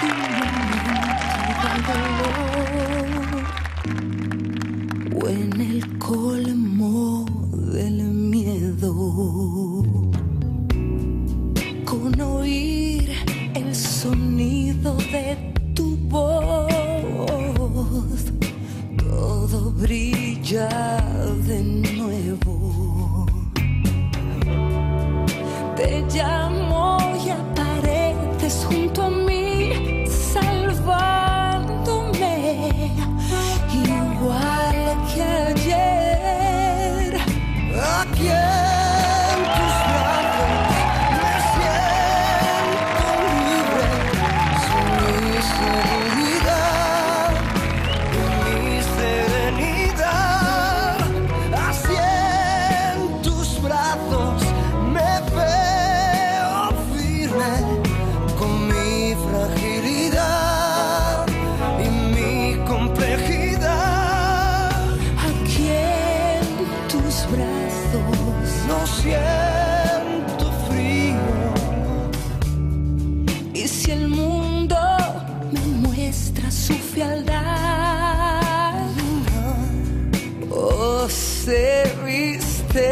Tu mi se calor o en el colmo del miedo con oír el sonido de tu voz todo brilla de nuevo. se viste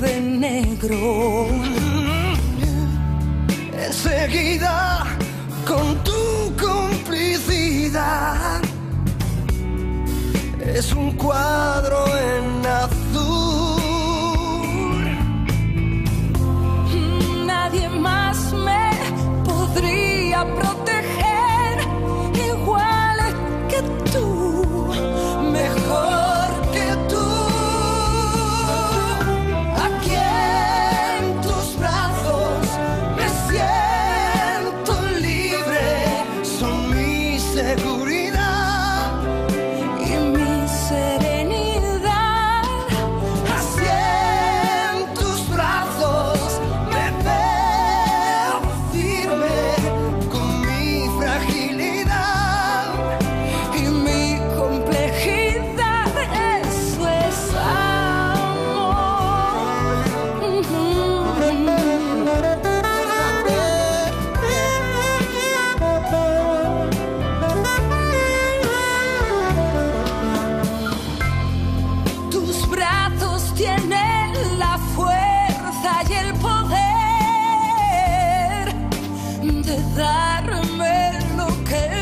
de negro. Enseguida, con tu complicidad, es un cuadro en azul. Nadie más me podría proteger. ellos tienen la fuerza y el poder de darme lo que